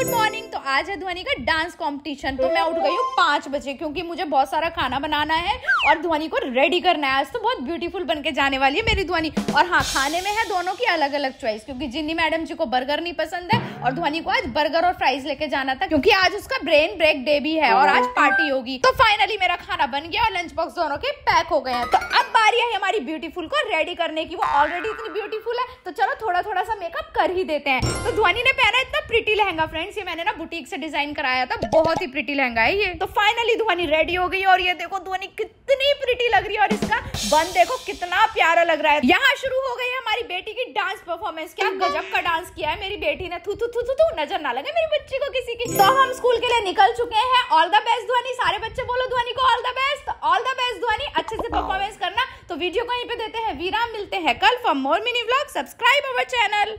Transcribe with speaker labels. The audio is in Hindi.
Speaker 1: Good morning. तो आज है ध्वनि का डांस कंपटीशन। तो मैं उठ गई हूँ पाँच बजे, क्योंकि मुझे बहुत सारा खाना बनाना है और ध्वनि को रेडी करना है। आज तो बहुत ब्यूटीफुल बन के जाने वाली है मेरी ध्वनि और हाँ खाने में है दोनों की अलग अलग चॉइस क्योंकि जिन्नी मैडम जी को बर्गर नहीं पसंद है और ध्वनि को आज बर्गर और फ्राइज लेके जाना था, क्योंकि आज उसका ब्रेन ब्रेक डे भी है और आज पार्टी होगी। तो फाइनली मेरा खाना बन गया और लंच बॉक्स दोनों के पैक हो गए हैं। तो अब बारी है हमारी ब्यूटीफुल को रेडी करने की। वो ऑलरेडी इतनी ब्यूटीफुल है। तो चलो थोड़ा थोड़ा सा मेकअप कर ही देते हैं। तो ध्वनि ने पहना इतना प्रिटी लहंगा फ्रेंड्स ये मैंने ना बुटीक से डिज़ाइन कराया था बहुत ही प्रिटी लहंगा है ये। तो फाइनली ध्वनि रेडी हो गई और ये देखो ध्वनि कितनी प्रिटी लग रही है और इसका बन देखो कितना प्यारा लग रहा है। यहाँ शुरू हो गई है हमारी बेटी की डांस परफॉर्मेंस क्या गजब का डांस किया है मेरी बेटी ने। थू थू थू थू नज़र ना लगे मेरी बच्ची को किसी की। तो हम स्कूल के लिए निकल चुके हैं। ऑल द बेस्ट ध्वनि सारे बच्चे बोलो ध्वनि को all the best all the best Dhwani अच्छे से परफॉर्मेंस करना। तो वीडियो को यहीं पे देते हैं। वीराम मिलते हैं कल for more mini vlog subscribe our channel